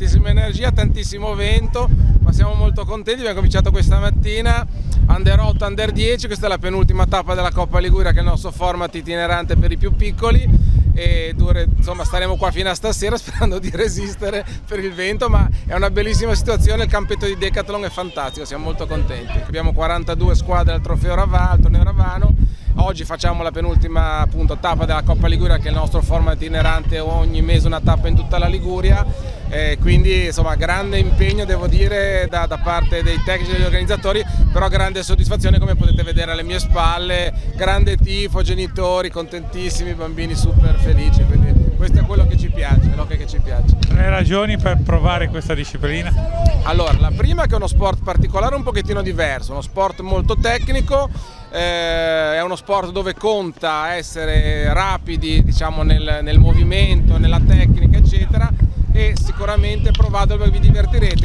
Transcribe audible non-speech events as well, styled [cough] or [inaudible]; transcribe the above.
tantissima energia, tantissimo vento, ma siamo molto contenti, abbiamo cominciato questa mattina Under 8, Under 10, questa è la penultima tappa della Coppa Liguria che è il nostro format itinerante per i più piccoli e dure, insomma staremo qua fino a stasera [laughs] sperando di resistere per il vento ma è una bellissima situazione, il campetto di Decathlon è fantastico, siamo molto contenti. Abbiamo 42 squadre al trofeo Ravano, al torneo Ravano Oggi facciamo la penultima appunto, tappa della Coppa Liguria che è il nostro format itinerante. Ogni mese una tappa in tutta la Liguria. Eh, quindi insomma grande impegno devo dire da, da, parte dei tecnici e degli organizzatori però grande soddisfazione come potete vedere alle mie spalle. Grande tifo, genitori contentissimi, bambini super felici. Quindi questo è quello che ci piace, l'hockey che ci piace. Ragioni per provare questa disciplina? Allora, la prima è che è uno sport particolare un pochettino diverso, uno sport molto tecnico, eh, è uno sport dove conta essere rapidi diciamo, nel, nel movimento, nella tecnica eccetera e sicuramente provatelo perché vi divertirete.